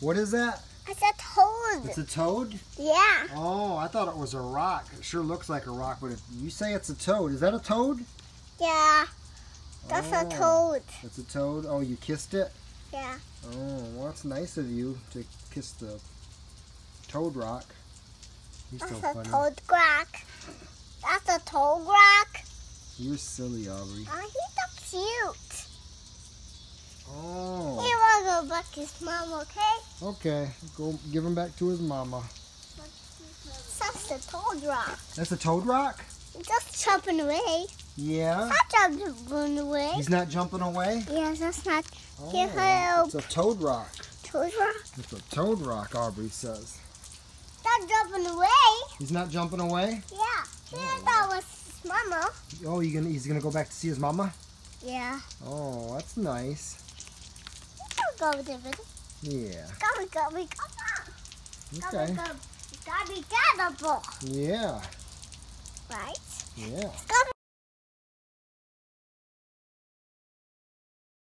What is that? It's a toad. It's a toad? yeah. Oh, I thought it was a rock. It sure looks like a rock, but if you say it's a toad, is that a toad? Yeah. That's a Oh, toad. It's a toad. Oh, you kissed it? Yeah. Oh, well, that's nice of you to kiss the toad rock. You're so That's a funny. toad rock. That's a toad rock. You're silly, Aubrey. Oh, he's so cute. Oh, He wanna go back his mom, okay? okay. Go give him back to his mama. That's the toad rock. That's a toad rock? He's just jumping away. Yeah. Not jumping away. He's not jumping away? Yes, that's not Oh, Give help. It's a toad rock. toad rock. It's a toad rock, Aubrey says. Not jumping away. He's not jumping away? Yeah. Yeah, oh. that was his mama. Oh, you gonna, he's going to go back to see his mama? Yeah. Oh, that's nice. Go with it. Yeah. Go, go, go, go. Okay. Go, go. Gotta be terrible, Yeah. right? Yeah. Gotta